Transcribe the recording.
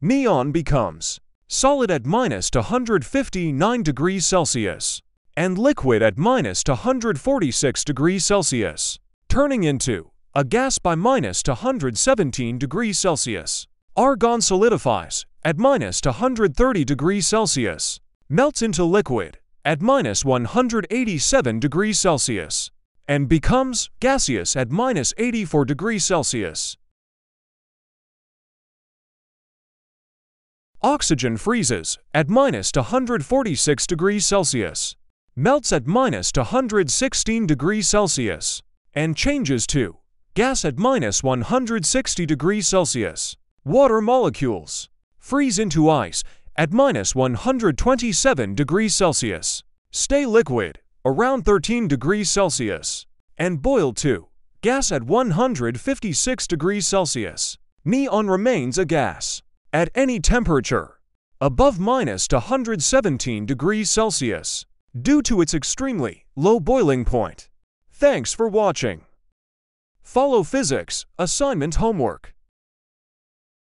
Neon becomes solid at minus 159 degrees Celsius and liquid at minus 146 degrees Celsius, turning into a gas by minus 117 degrees Celsius. Argon solidifies at minus 130 degrees Celsius, melts into liquid at minus 187 degrees Celsius, and becomes gaseous at minus 84 degrees Celsius. Oxygen freezes at minus 146 degrees Celsius, melts at minus 116 degrees Celsius, and changes to gas at minus 160 degrees Celsius. Water molecules freeze into ice at minus 127 degrees Celsius, stay liquid around 13 degrees Celsius, and boil to gas at 156 degrees Celsius. Neon remains a gas at any temperature above minus 117 degrees Celsius due to its extremely low boiling point. Thanks for watching. Follow physics assignment homework.